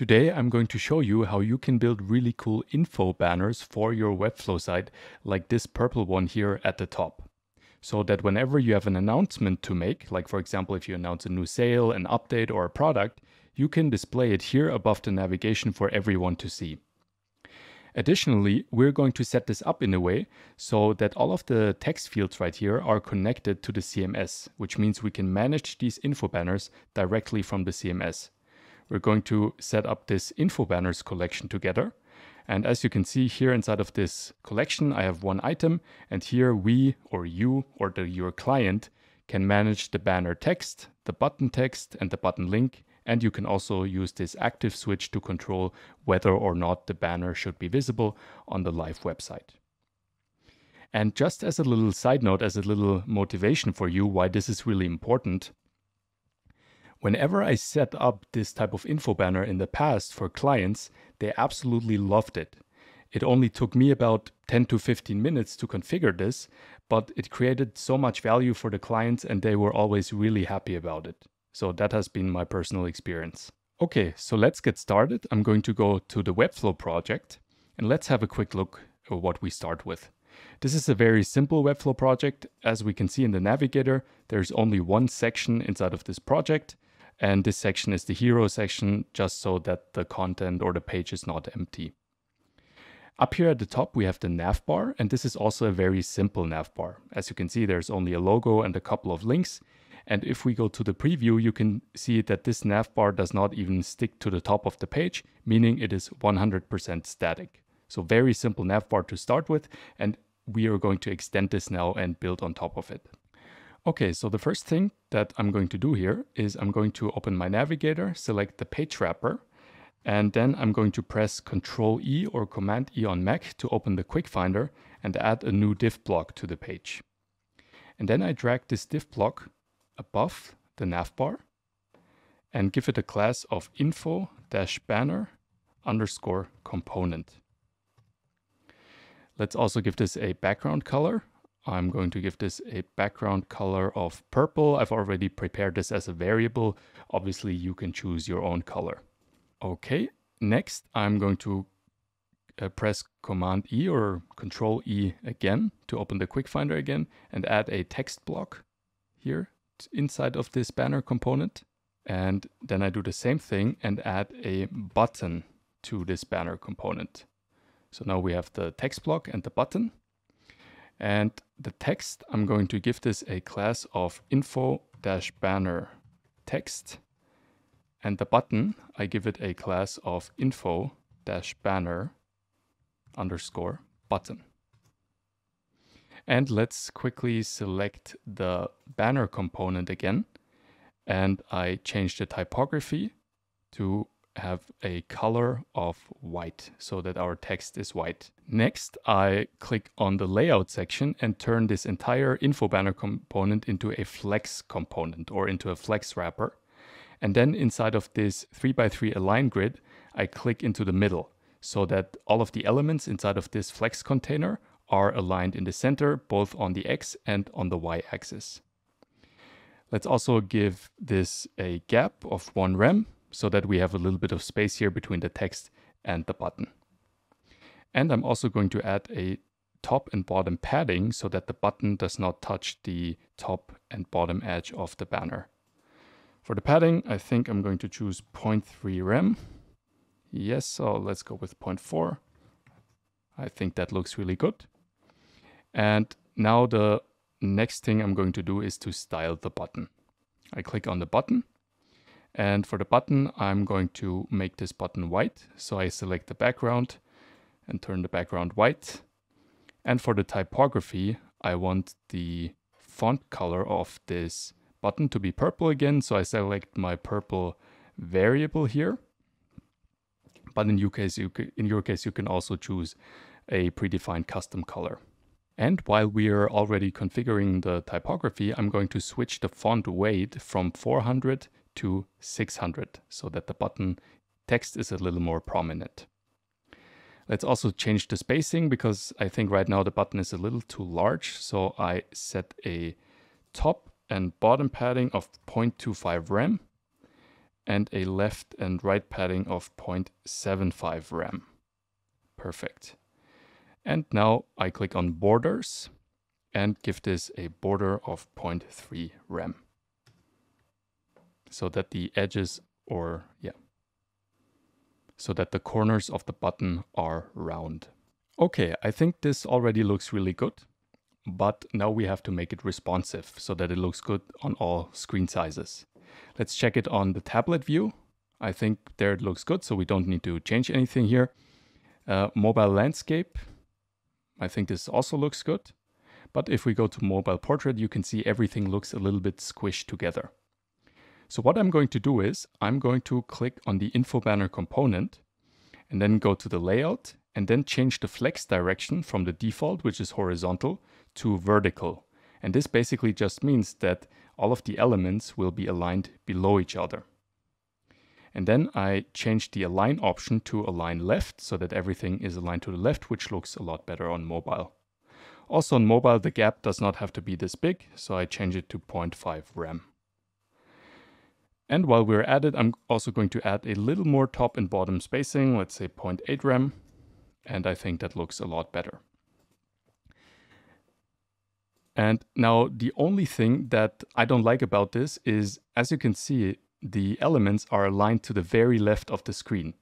Today I'm going to show you how you can build really cool info banners for your Webflow site like this purple one here at the top. So that whenever you have an announcement to make, like for example if you announce a new sale, an update or a product, you can display it here above the navigation for everyone to see. Additionally, we're going to set this up in a way so that all of the text fields right here are connected to the CMS, which means we can manage these info banners directly from the CMS. We're going to set up this info banners collection together. And as you can see here inside of this collection, I have one item and here we or you or the your client can manage the banner text, the button text and the button link. And you can also use this active switch to control whether or not the banner should be visible on the live website. And just as a little side note, as a little motivation for you why this is really important, Whenever I set up this type of info banner in the past for clients, they absolutely loved it. It only took me about 10 to 15 minutes to configure this, but it created so much value for the clients and they were always really happy about it. So that has been my personal experience. Okay, so let's get started. I'm going to go to the Webflow project and let's have a quick look at what we start with. This is a very simple Webflow project. As we can see in the navigator, there's only one section inside of this project and this section is the hero section, just so that the content or the page is not empty. Up here at the top, we have the nav bar, and this is also a very simple nav bar. As you can see, there's only a logo and a couple of links. And if we go to the preview, you can see that this nav bar does not even stick to the top of the page, meaning it is 100% static. So very simple nav bar to start with, and we are going to extend this now and build on top of it. Okay, so the first thing that I'm going to do here is I'm going to open my navigator, select the page wrapper, and then I'm going to press Control E or Command E on Mac to open the Quick Finder and add a new div block to the page. And then I drag this div block above the navbar and give it a class of info-banner underscore component. Let's also give this a background color I'm going to give this a background color of purple. I've already prepared this as a variable. Obviously, you can choose your own color. Okay, next I'm going to uh, press Command E or Control E again to open the Quick Finder again and add a text block here inside of this banner component. And then I do the same thing and add a button to this banner component. So now we have the text block and the button. And the text, I'm going to give this a class of info-banner text. And the button, I give it a class of info-banner underscore button. And let's quickly select the banner component again. And I change the typography to have a color of white so that our text is white. Next, I click on the layout section and turn this entire info banner component into a flex component or into a flex wrapper. And then inside of this 3x3 align grid, I click into the middle so that all of the elements inside of this flex container are aligned in the center, both on the X and on the Y axis. Let's also give this a gap of one rem so that we have a little bit of space here between the text and the button. And I'm also going to add a top and bottom padding so that the button does not touch the top and bottom edge of the banner. For the padding, I think I'm going to choose 0.3 rem. Yes, so let's go with 0.4. I think that looks really good. And now the next thing I'm going to do is to style the button. I click on the button and for the button, I'm going to make this button white. So I select the background and turn the background white. And for the typography, I want the font color of this button to be purple again. So I select my purple variable here. But in your case, you can, in your case, you can also choose a predefined custom color. And while we are already configuring the typography, I'm going to switch the font weight from 400 to 600 so that the button text is a little more prominent. Let's also change the spacing because I think right now the button is a little too large. So I set a top and bottom padding of 0.25 rem. and a left and right padding of 0.75 rem. Perfect. And now I click on borders and give this a border of 0.3 rem. So that the edges or yeah, so that the corners of the button are round. Okay, I think this already looks really good, but now we have to make it responsive so that it looks good on all screen sizes. Let's check it on the tablet view. I think there it looks good, so we don't need to change anything here. Uh, mobile landscape, I think this also looks good. But if we go to mobile portrait, you can see everything looks a little bit squished together. So what I'm going to do is I'm going to click on the info banner component and then go to the layout and then change the flex direction from the default, which is horizontal, to vertical. And this basically just means that all of the elements will be aligned below each other. And then I change the align option to align left so that everything is aligned to the left, which looks a lot better on mobile. Also on mobile, the gap does not have to be this big, so I change it to 0.5 rem. And while we're at it, I'm also going to add a little more top and bottom spacing, let's say 0.8 rem, and I think that looks a lot better. And now the only thing that I don't like about this is, as you can see, the elements are aligned to the very left of the screen.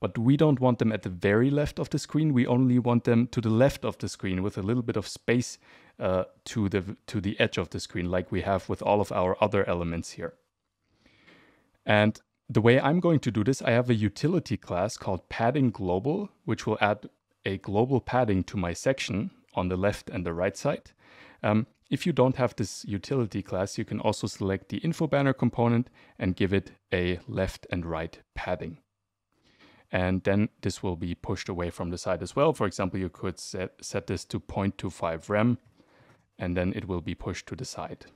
But we don't want them at the very left of the screen. We only want them to the left of the screen with a little bit of space uh, to, the, to the edge of the screen, like we have with all of our other elements here. And the way I'm going to do this, I have a utility class called padding global, which will add a global padding to my section on the left and the right side. Um, if you don't have this utility class, you can also select the info banner component and give it a left and right padding. And then this will be pushed away from the side as well. For example, you could set, set this to 0.25 rem and then it will be pushed to the side.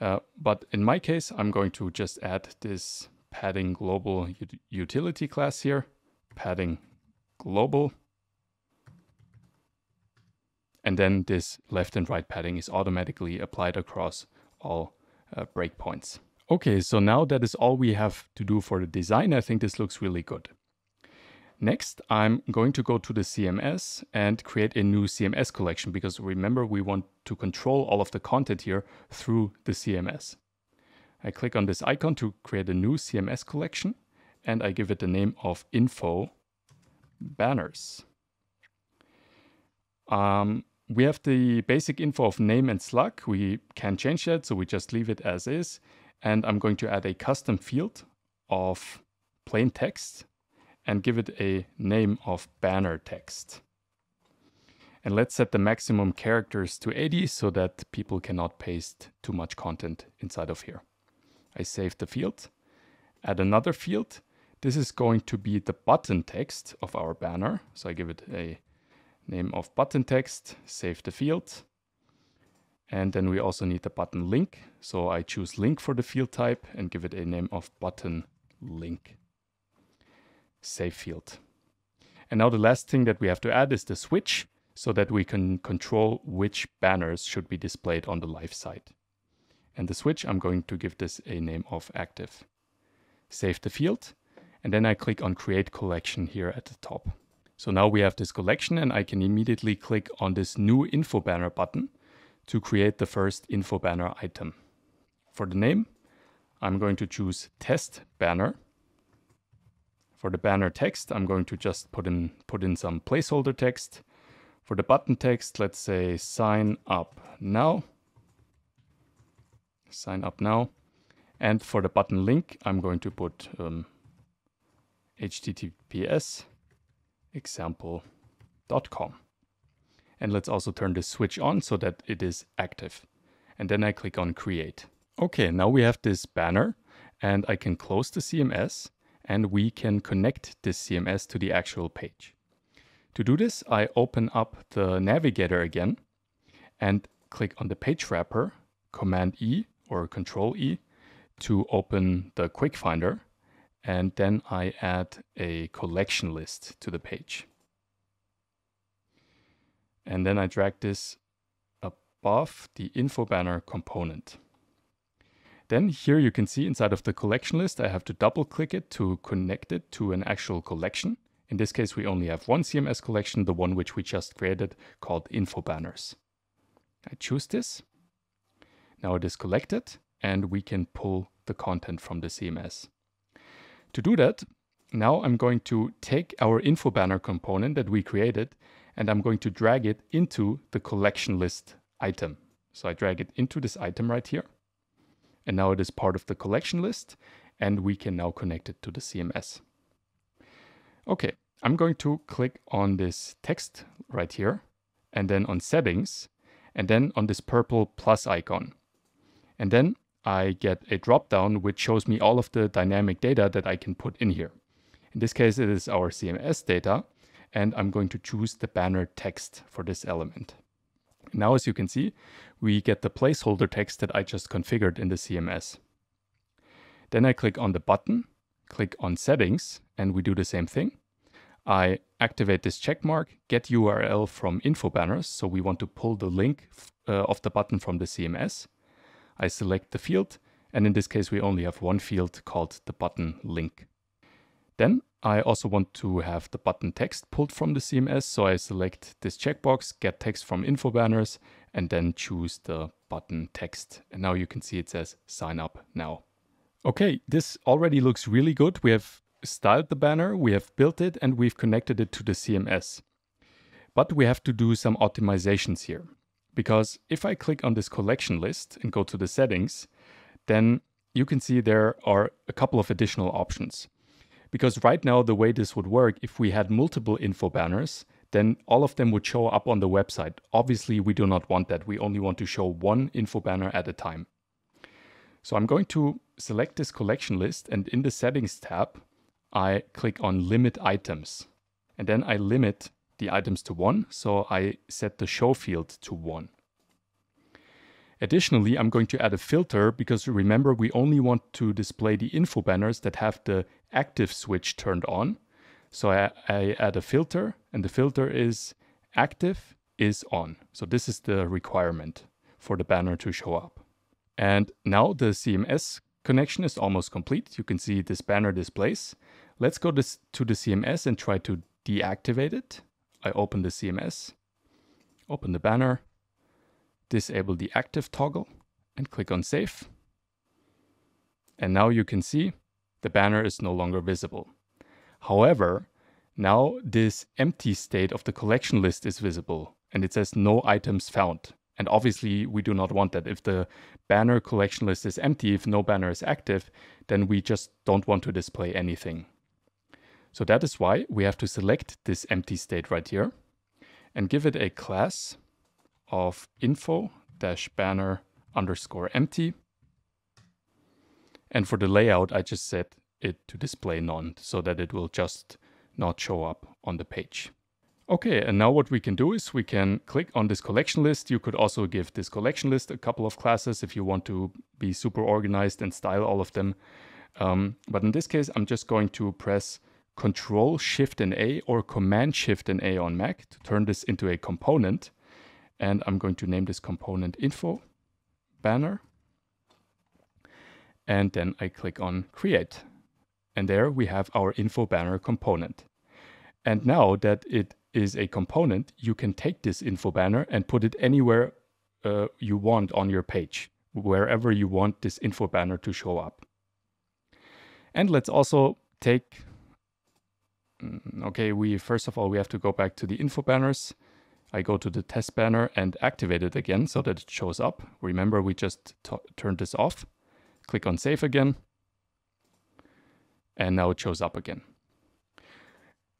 Uh, but in my case, I'm going to just add this padding global utility class here, padding global and then this left and right padding is automatically applied across all uh, breakpoints. Okay, so now that is all we have to do for the design. I think this looks really good. Next, I'm going to go to the CMS and create a new CMS collection because remember we want to control all of the content here through the CMS. I click on this icon to create a new CMS collection and I give it the name of info banners. Um, we have the basic info of name and slug. We can change that, so we just leave it as is. And I'm going to add a custom field of plain text and give it a name of banner text. And let's set the maximum characters to 80 so that people cannot paste too much content inside of here. I save the field, add another field. This is going to be the button text of our banner. So I give it a name of button text, save the field. And then we also need the button link. So I choose link for the field type and give it a name of button link. Save field. And now the last thing that we have to add is the switch so that we can control which banners should be displayed on the live site. And the switch, I'm going to give this a name of active. Save the field. And then I click on create collection here at the top. So now we have this collection and I can immediately click on this new info banner button to create the first info banner item. For the name, I'm going to choose test banner. For the banner text, I'm going to just put in, put in some placeholder text. For the button text, let's say sign up now. Sign up now. And for the button link, I'm going to put um, HTTPS example.com. And let's also turn the switch on so that it is active. And then I click on create. Okay, now we have this banner and I can close the CMS and we can connect this CMS to the actual page. To do this, I open up the navigator again and click on the page wrapper, Command E or Control E to open the quick finder and then I add a collection list to the page. And then I drag this above the info banner component. Then here you can see inside of the collection list, I have to double click it to connect it to an actual collection. In this case, we only have one CMS collection, the one which we just created called info banners. I choose this. Now it is collected and we can pull the content from the CMS. To do that, now I'm going to take our info banner component that we created and I'm going to drag it into the collection list item. So I drag it into this item right here. And now it is part of the collection list and we can now connect it to the CMS. Okay, I'm going to click on this text right here and then on settings and then on this purple plus icon. And then I get a drop down which shows me all of the dynamic data that I can put in here. In this case, it is our CMS data, and I'm going to choose the banner text for this element. Now, as you can see, we get the placeholder text that I just configured in the CMS. Then I click on the button, click on settings, and we do the same thing. I activate this checkmark, get URL from info banners. So we want to pull the link uh, of the button from the CMS. I select the field, and in this case, we only have one field called the button link. Then I also want to have the button text pulled from the CMS, so I select this checkbox, get text from info banners, and then choose the button text. And now you can see it says sign up now. Okay, this already looks really good. We have styled the banner, we have built it, and we've connected it to the CMS. But we have to do some optimizations here. Because if I click on this collection list and go to the settings, then you can see there are a couple of additional options. Because right now, the way this would work, if we had multiple info banners, then all of them would show up on the website. Obviously, we do not want that. We only want to show one info banner at a time. So I'm going to select this collection list and in the settings tab, I click on limit items. And then I limit the items to one. So I set the show field to one. Additionally, I'm going to add a filter because remember, we only want to display the info banners that have the active switch turned on. So I, I add a filter and the filter is active is on. So this is the requirement for the banner to show up. And now the CMS connection is almost complete. You can see this banner displays. Let's go this, to the CMS and try to deactivate it. I open the CMS, open the banner, disable the active toggle and click on save. And now you can see the banner is no longer visible. However, now this empty state of the collection list is visible and it says no items found. And obviously we do not want that. If the banner collection list is empty, if no banner is active, then we just don't want to display anything. So that is why we have to select this empty state right here and give it a class of info dash banner underscore empty. And for the layout, I just set it to display none so that it will just not show up on the page. Okay, and now what we can do is we can click on this collection list. You could also give this collection list a couple of classes if you want to be super organized and style all of them. Um, but in this case, I'm just going to press Control Shift and A or Command Shift and A on Mac to turn this into a component. And I'm going to name this component info banner. And then I click on create. And there we have our info banner component. And now that it is a component, you can take this info banner and put it anywhere uh, you want on your page, wherever you want this info banner to show up. And let's also take, mm, okay, we first of all, we have to go back to the info banners I go to the test banner and activate it again so that it shows up. Remember, we just turned this off. Click on save again. And now it shows up again.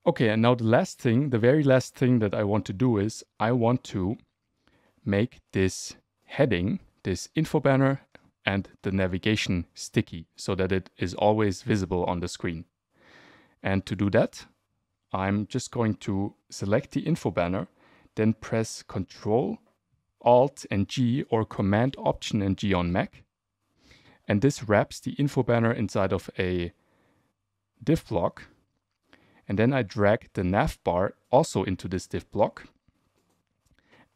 Okay, and now the last thing, the very last thing that I want to do is I want to make this heading, this info banner and the navigation sticky so that it is always visible on the screen. And to do that, I'm just going to select the info banner then press Control, Alt and G or Command Option and G on Mac. And this wraps the info banner inside of a div block. And then I drag the nav bar also into this div block.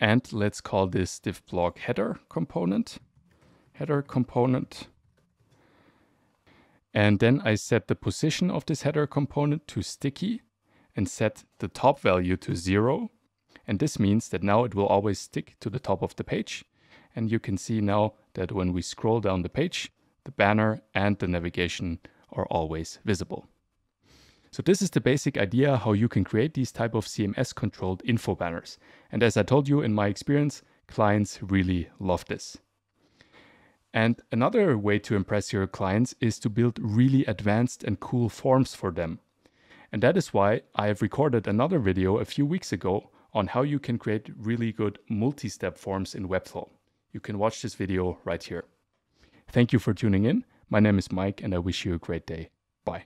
And let's call this div block header component. Header component And then I set the position of this header component to sticky and set the top value to zero. And this means that now it will always stick to the top of the page. And you can see now that when we scroll down the page, the banner and the navigation are always visible. So this is the basic idea how you can create these type of CMS controlled info banners. And as I told you in my experience, clients really love this. And another way to impress your clients is to build really advanced and cool forms for them. And that is why I have recorded another video a few weeks ago on how you can create really good multi-step forms in Webflow. You can watch this video right here. Thank you for tuning in. My name is Mike and I wish you a great day. Bye.